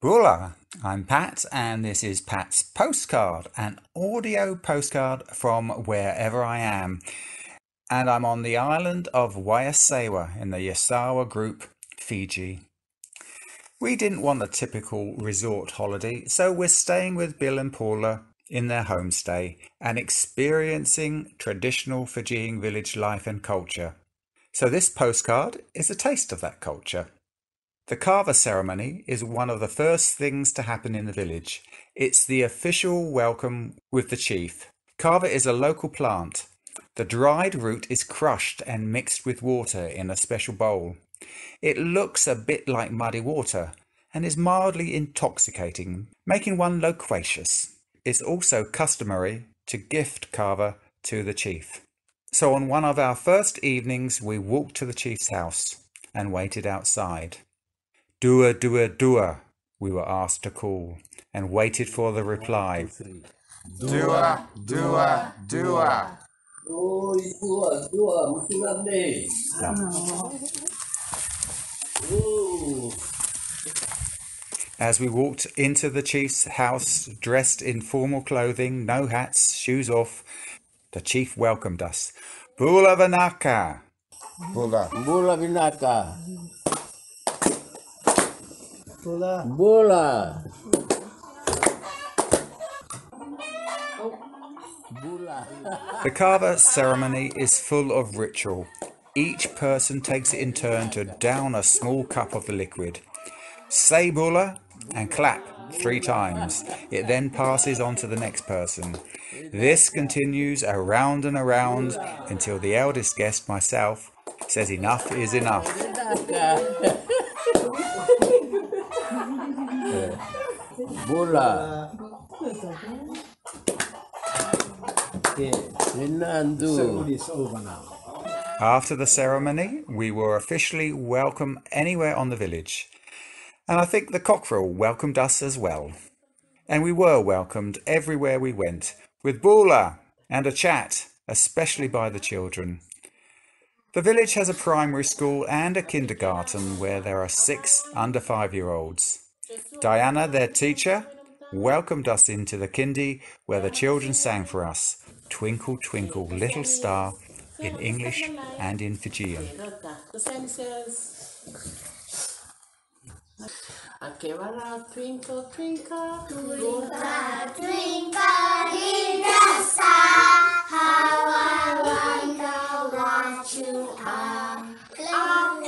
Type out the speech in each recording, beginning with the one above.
Bula, I'm Pat, and this is Pat's Postcard, an audio postcard from wherever I am. And I'm on the island of Wayasewa in the Yasawa group, Fiji. We didn't want a typical resort holiday, so we're staying with Bill and Paula in their homestay and experiencing traditional Fijian village life and culture. So this postcard is a taste of that culture. The kava ceremony is one of the first things to happen in the village. It's the official welcome with the chief. Kava is a local plant. The dried root is crushed and mixed with water in a special bowl. It looks a bit like muddy water and is mildly intoxicating, making one loquacious. It's also customary to gift kava to the chief. So on one of our first evenings, we walked to the chief's house and waited outside. Dua, dua, dua, we were asked to call, and waited for the reply. Dua, dua, dua. Oi, dua, dua, makin. As we walked into the chief's house, dressed in formal clothing, no hats, shoes off, the chief welcomed us. Bula Vinaka! Bula. bola binaka. Pula. Bola. Bola. The kava ceremony is full of ritual. Each person takes it in turn to down a small cup of the liquid. Say bula and clap three times. It then passes on to the next person. This continues around and around until the eldest guest, myself, says enough is enough. Bola. Okay, Fernando. ceremony is. After the ceremony, we were officially welcome anywhere on the village. And I think the cockerel welcomed us as well. And we were welcomed everywhere we went, with bula and a chat, especially by the children. The village has a primary school and a kindergarten where there are six under five year olds. Diana, their teacher, welcomed us into the kindy where the children sang for us Twinkle, Twinkle, Little Star in English and in Fijian. How I wonder what you are.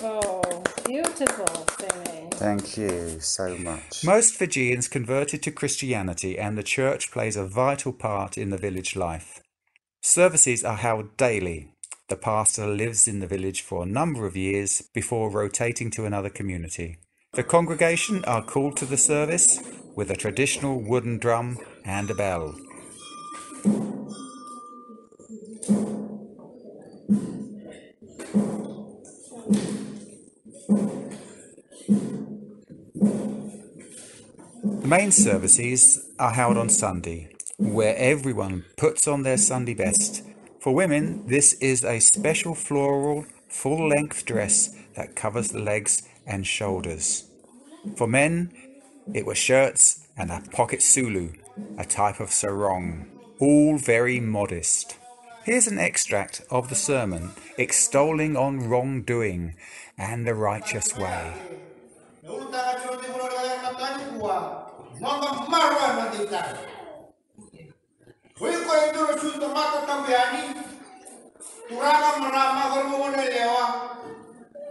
Bravo! Beautiful singing. Thank you so much. Most Fijians converted to Christianity, and the church plays a vital part in the village life. Services are held daily. The pastor lives in the village for a number of years before rotating to another community. The congregation are called to the service with a traditional wooden drum and a bell. Main services are held on Sunday, where everyone puts on their Sunday best. For women, this is a special floral, full length dress that covers the legs and shoulders. For men, it was shirts and a pocket sulu, a type of sarong, all very modest. Here's an extract of the sermon extolling on wrongdoing and the righteous way. kuwa mwamba marwa madikari wiko induro sunto mako tabiani turama marama gormo mona lewa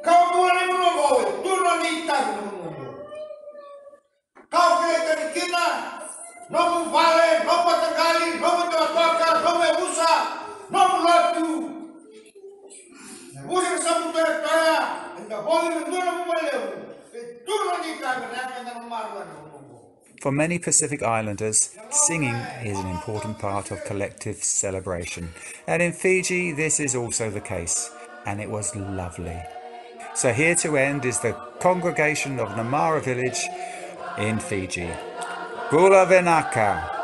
kau mona mona tu no ni tabi mona kau kile tadi kita nomu vale nomu tegali nomu telataka nomu ebusa nomu latu. Bukan sampai kaya, anda boleh menurut beliau. For many Pacific Islanders, singing is an important part of collective celebration. And in Fiji, this is also the case. And it was lovely. So here to end is the congregation of Namara village in Fiji. Bula Vinaka.